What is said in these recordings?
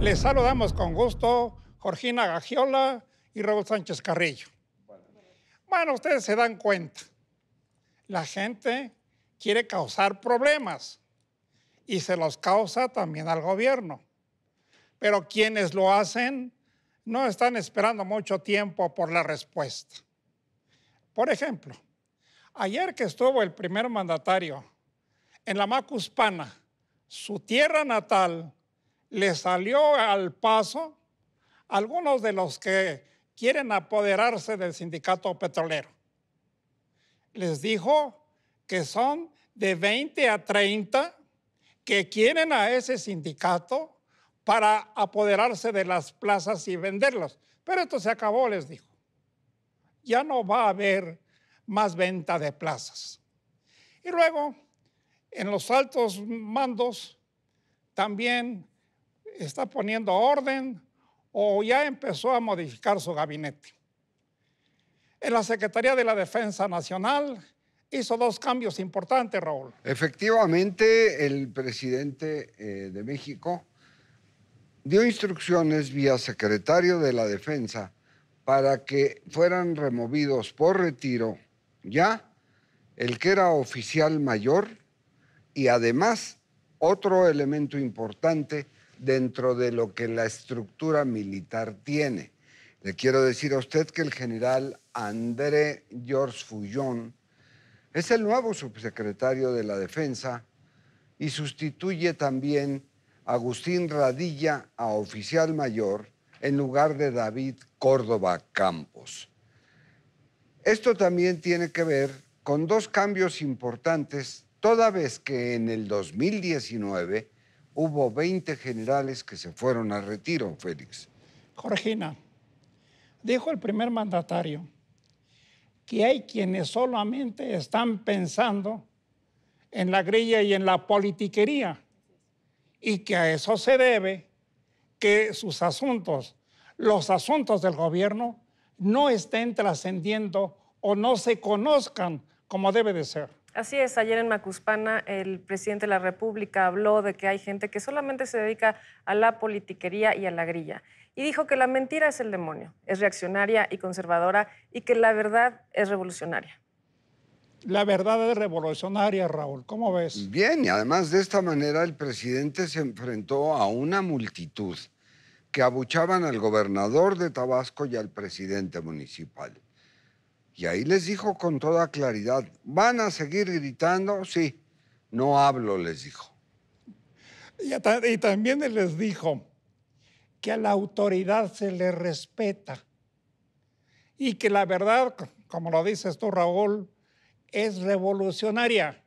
Les saludamos con gusto Jorgina Gagiola y Raúl Sánchez Carrillo. Bueno, ustedes se dan cuenta. La gente quiere causar problemas y se los causa también al gobierno. Pero quienes lo hacen no están esperando mucho tiempo por la respuesta. Por ejemplo, ayer que estuvo el primer mandatario en la Macuspana, su tierra natal, le salió al paso algunos de los que quieren apoderarse del sindicato petrolero. Les dijo que son de 20 a 30 que quieren a ese sindicato para apoderarse de las plazas y venderlos. Pero esto se acabó, les dijo. Ya no va a haber más venta de plazas. Y luego, en los altos mandos, también está poniendo orden o ya empezó a modificar su gabinete. En la Secretaría de la Defensa Nacional hizo dos cambios importantes, Raúl. Efectivamente, el presidente eh, de México dio instrucciones vía secretario de la Defensa para que fueran removidos por retiro ya el que era oficial mayor y además otro elemento importante dentro de lo que la estructura militar tiene. Le quiero decir a usted que el general André Georges Fouillon es el nuevo subsecretario de la Defensa y sustituye también a Agustín Radilla a oficial mayor en lugar de David Córdoba Campos. Esto también tiene que ver con dos cambios importantes, toda vez que en el 2019 hubo 20 generales que se fueron a retiro, Félix. Georgina, dijo el primer mandatario que hay quienes solamente están pensando en la grilla y en la politiquería y que a eso se debe que sus asuntos, los asuntos del gobierno, no estén trascendiendo o no se conozcan como debe de ser. Así es, ayer en Macuspana el presidente de la República habló de que hay gente que solamente se dedica a la politiquería y a la grilla. Y dijo que la mentira es el demonio, es reaccionaria y conservadora y que la verdad es revolucionaria. La verdad es revolucionaria, Raúl. ¿Cómo ves? Bien, y además de esta manera el presidente se enfrentó a una multitud que abuchaban al gobernador de Tabasco y al presidente municipal. Y ahí les dijo con toda claridad, ¿van a seguir gritando? Sí, no hablo, les dijo. Y, también les dijo que a la autoridad se le respeta y que la verdad, como lo dices tú, Raúl, es revolucionaria,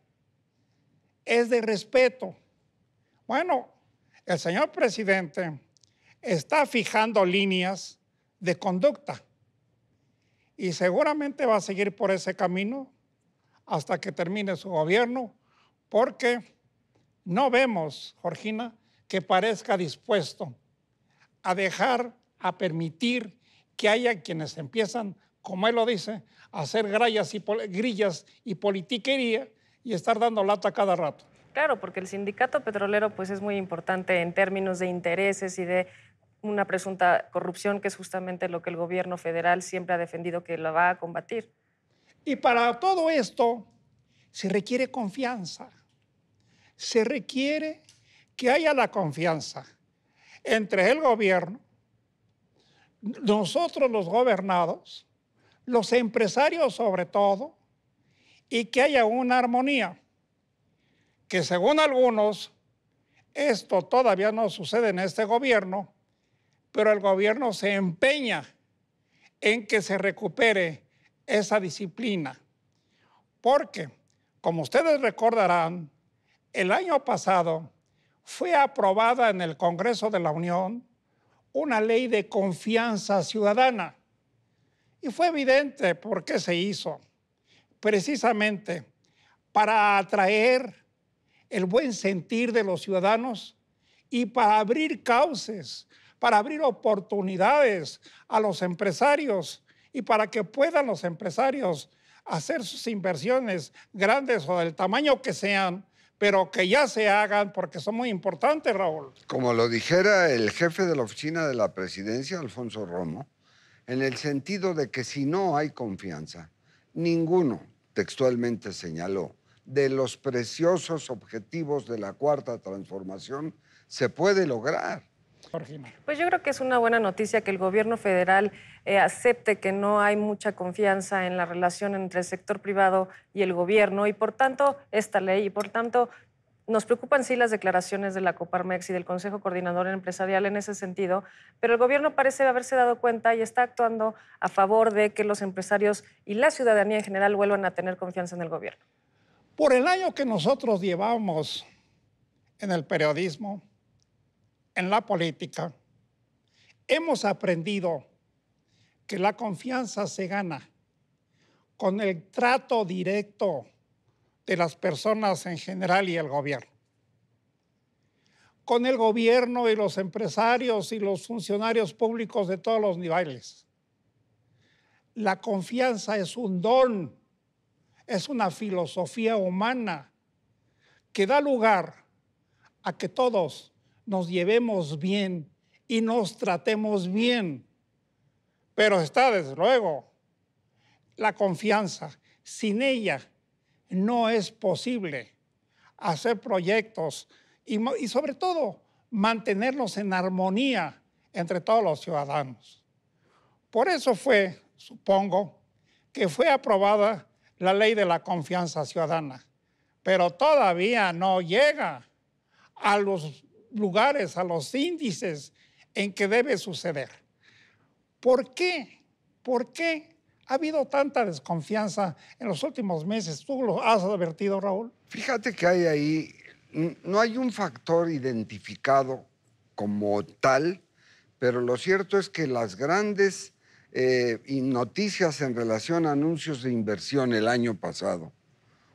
es de respeto. Bueno, el señor presidente está fijando líneas de conducta y seguramente va a seguir por ese camino hasta que termine su gobierno, porque no vemos, Georgina, que parezca dispuesto a dejar, a permitir que haya quienes empiezan, como él lo dice, a hacer grallas y grillas y politiquería y estar dando lata cada rato. Claro, porque el sindicato petrolero pues es muy importante en términos de intereses y de una presunta corrupción, que es justamente lo que el gobierno federal siempre ha defendido que la va a combatir. Y para todo esto se requiere confianza. Se requiere que haya la confianza entre el gobierno, nosotros los gobernados, los empresarios sobre todo, y que haya una armonía, que según algunos, esto todavía no sucede en este gobierno, pero el gobierno se empeña en que se recupere esa disciplina. Porque, como ustedes recordarán, el año pasado fue aprobada en el Congreso de la Unión una ley de confianza ciudadana. Y fue evidente por qué se hizo. Precisamente para atraer el buen sentir de los ciudadanos y para abrir cauces para abrir oportunidades a los empresarios y para que puedan los empresarios hacer sus inversiones grandes o del tamaño que sean, pero que ya se hagan porque son muy importantes, Raúl. Como lo dijera el jefe de la oficina de la presidencia, Alfonso Romo, en el sentido de que si no hay confianza, ninguno, textualmente señaló, de los preciosos objetivos de la cuarta transformación se puede lograr. Pues yo creo que es una buena noticia que el gobierno federal eh, acepte que no hay mucha confianza en la relación entre el sector privado y el gobierno y por tanto esta ley y por tanto nos preocupan sí las declaraciones de la Coparmex y del Consejo Coordinador Empresarial en ese sentido, pero el gobierno parece haberse dado cuenta y está actuando a favor de que los empresarios y la ciudadanía en general vuelvan a tener confianza en el gobierno. Por el año que nosotros llevamos en el periodismo, en la política, hemos aprendido que la confianza se gana con el trato directo de las personas en general y el gobierno. Con el gobierno y los empresarios y los funcionarios públicos de todos los niveles. La confianza es un don, es una filosofía humana que da lugar a que todos nos llevemos bien y nos tratemos bien. Pero está desde luego la confianza. Sin ella no es posible hacer proyectos y, sobre todo mantenernos en armonía entre todos los ciudadanos. Por eso fue, supongo, que fue aprobada la ley de la confianza ciudadana, pero todavía no llega a los lugares, a los índices en que debe suceder. ¿Por qué? ¿Por qué ha habido tanta desconfianza en los últimos meses? ¿Tú lo has advertido, Raúl? Fíjate que hay ahí, no hay un factor identificado como tal, pero lo cierto es que las grandes eh, noticias en relación a anuncios de inversión el año pasado,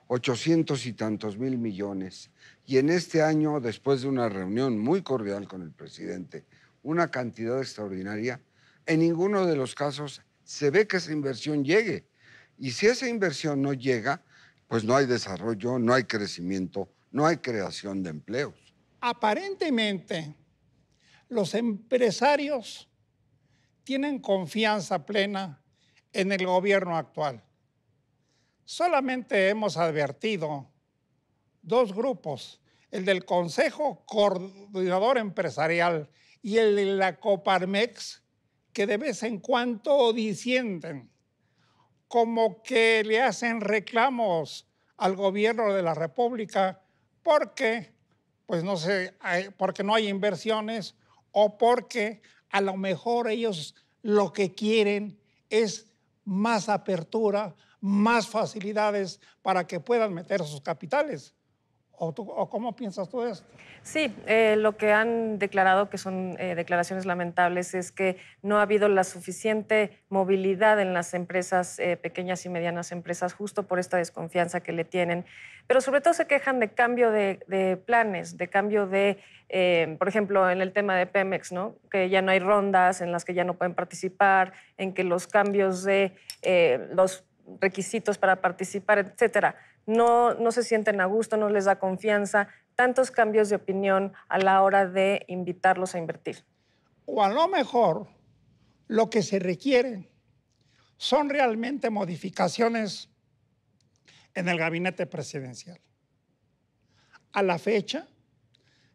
800 y tantos mil millones, y en este año, después de una reunión muy cordial con el presidente, una cantidad extraordinaria, en ninguno de los casos se ve que esa inversión llegue. Y si esa inversión no llega, pues no hay desarrollo, no hay crecimiento, no hay creación de empleos. Aparentemente, los empresarios tienen confianza plena en el gobierno actual. Solamente hemos advertido dos grupos, el del Consejo Coordinador Empresarial y el de la Coparmex, que de vez en cuando disienten, como que le hacen reclamos al gobierno de la República porque, pues no sé, porque no hay inversiones o porque a lo mejor ellos lo que quieren es más apertura, más facilidades para que puedan meter sus capitales. ¿O, cómo piensas tú esto? Sí, eh, lo que han declarado, que son eh, declaraciones lamentables, es que no ha habido la suficiente movilidad en las empresas, eh, pequeñas y medianas empresas, justo por esta desconfianza que le tienen. Pero sobre todo se quejan de cambio de, planes, de cambio de, por ejemplo, en el tema de Pemex, ¿no? que ya no hay rondas en las que ya no pueden participar, en que los cambios de los requisitos para participar, etcétera no, no se sienten a gusto, no les da confianza, tantos cambios de opinión a la hora de invitarlos a invertir. O a lo mejor lo que se requiere son realmente modificaciones en el gabinete presidencial. A la fecha,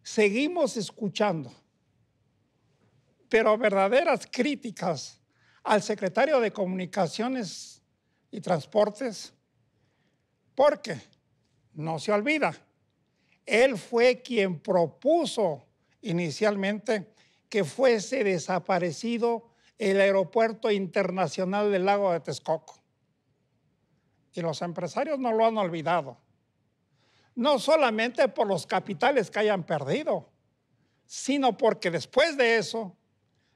seguimos escuchando, pero verdaderas críticas al secretario de Comunicaciones y Transportes, porque, no se olvida, él fue quien propuso inicialmente que fuese desaparecido el aeropuerto internacional del lago de Texcoco. Y los empresarios no lo han olvidado. No solamente por los capitales que hayan perdido, sino porque después de eso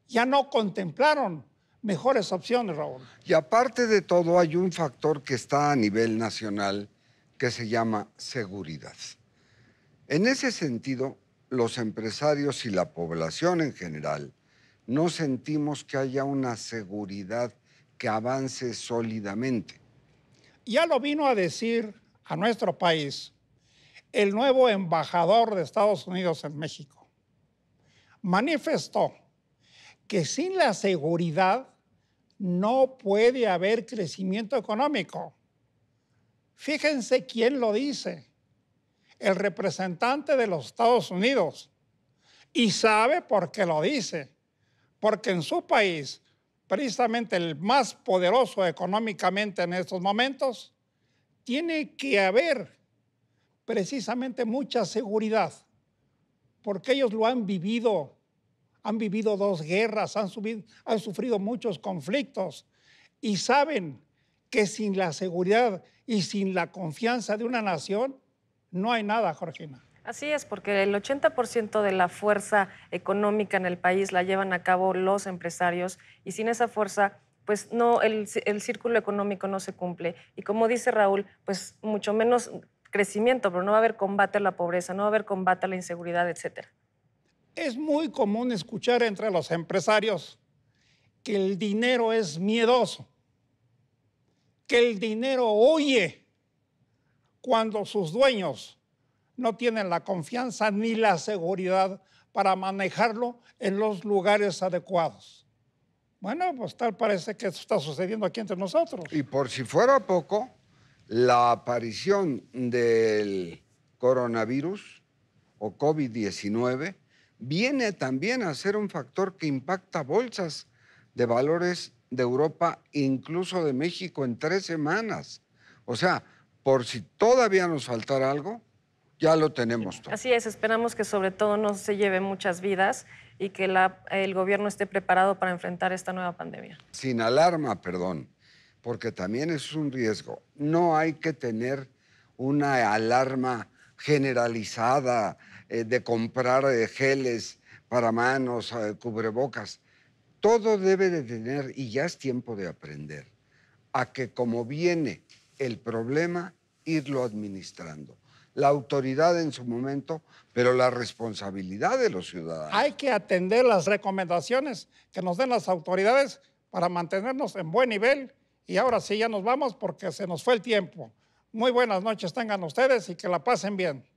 ya no contemplaron mejores opciones, Raúl. Y aparte de todo, hay un factor que está a nivel nacional que se llama seguridad. En ese sentido, los empresarios y la población en general no sentimos que haya una seguridad que avance sólidamente. Ya lo vino a decir a nuestro país el nuevo embajador de Estados Unidos en México, manifestó que sin la seguridad no puede haber crecimiento económico. Fíjense quién lo dice, el representante de los Estados Unidos. Y sabe por qué lo dice, porque en su país, precisamente el más poderoso económicamente en estos momentos, tiene que haber precisamente mucha seguridad, porque ellos lo han vivido han vivido dos guerras, han, sufrido muchos conflictos y saben que sin la seguridad y sin la confianza de una nación no hay nada, Georgina. Así es, porque el 80% de la fuerza económica en el país la llevan a cabo los empresarios y sin esa fuerza, pues no, el, el círculo económico no se cumple. Y como dice Raúl, pues mucho menos crecimiento, pero no va a haber combate a la pobreza, no va a haber combate a la inseguridad, etcétera. Es muy común escuchar entre los empresarios que el dinero es miedoso, que el dinero oye cuando sus dueños no tienen la confianza ni la seguridad para manejarlo en los lugares adecuados. Bueno, pues tal parece que eso está sucediendo aquí entre nosotros. Y por si fuera poco, la aparición del coronavirus o COVID-19 viene también a ser un factor que impacta bolsas de valores de Europa, incluso de México, en tres semanas. O sea, por si todavía nos faltara algo, ya lo tenemos todo. Así es, esperamos que sobre todo no se lleve muchas vidas y que el gobierno esté preparado para enfrentar esta nueva pandemia. Sin alarma, perdón, porque también es un riesgo. No hay que tener una alarma generalizada eh, de comprar eh, geles para manos, eh, cubrebocas. Todo debe de tener, y ya es tiempo de aprender, a que como viene el problema, irlo administrando. La autoridad en su momento, pero la responsabilidad de los ciudadanos. Hay que atender las recomendaciones que nos den las autoridades para mantenernos en buen nivel. Y ahora sí, ya nos vamos porque se nos fue el tiempo. Muy buenas noches tengan ustedes y que la pasen bien.